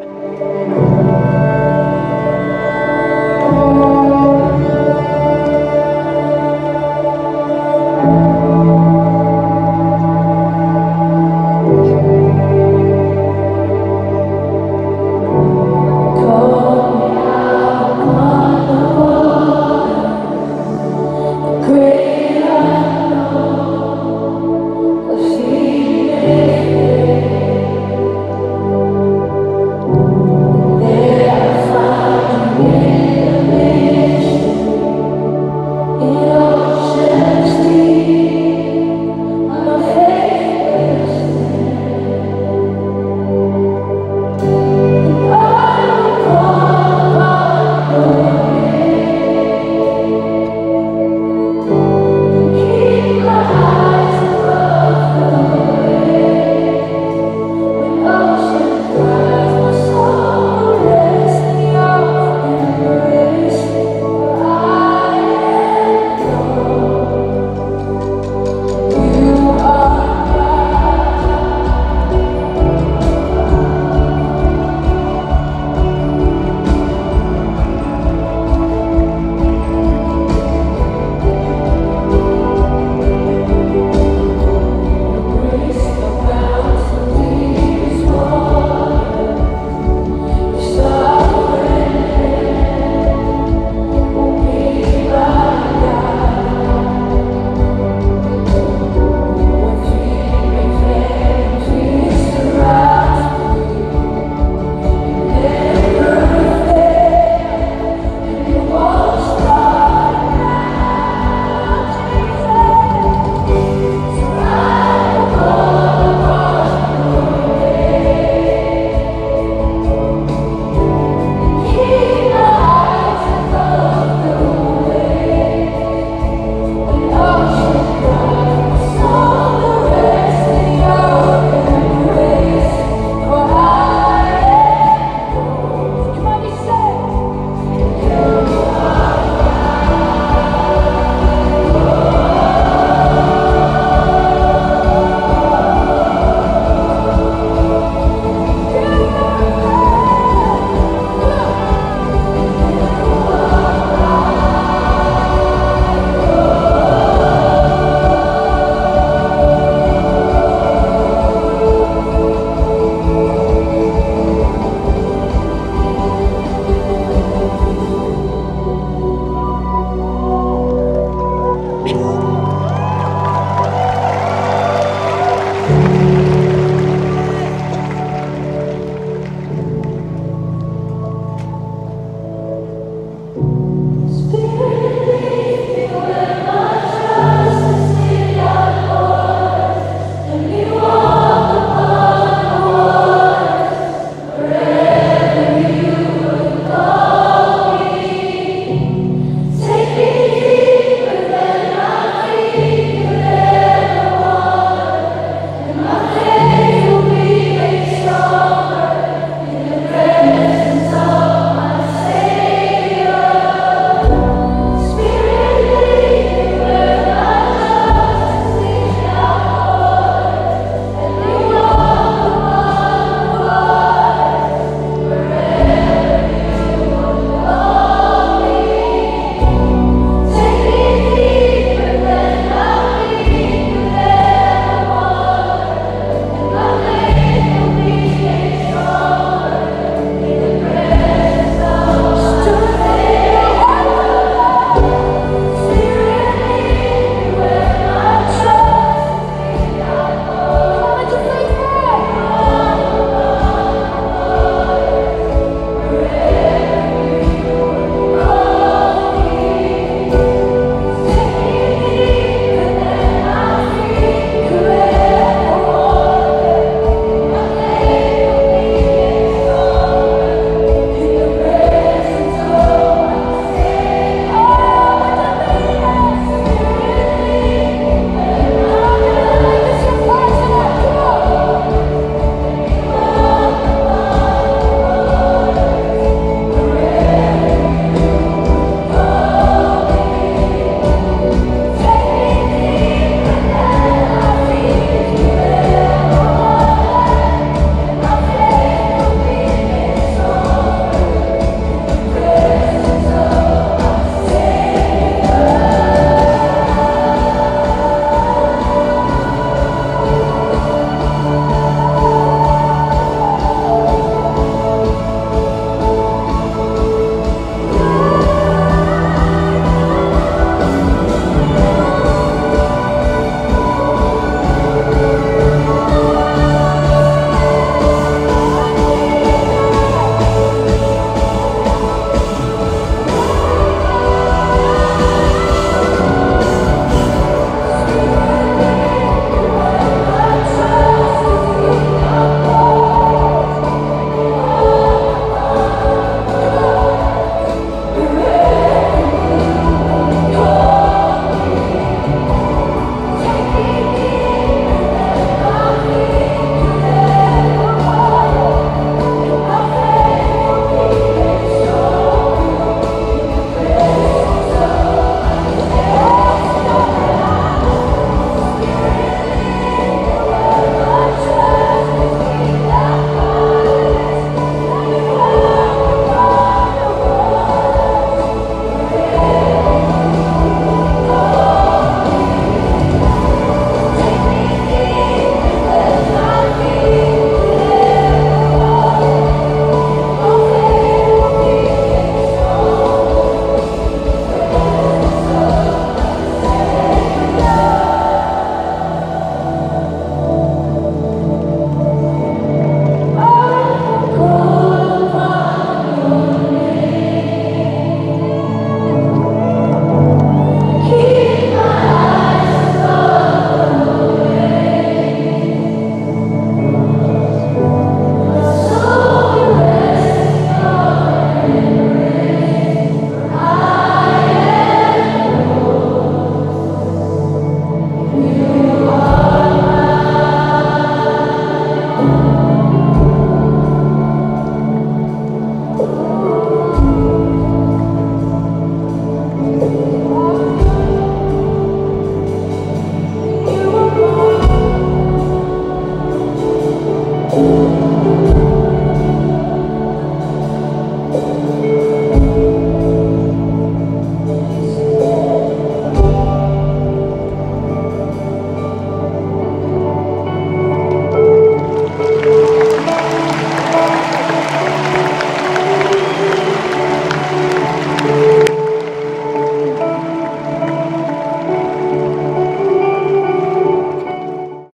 Música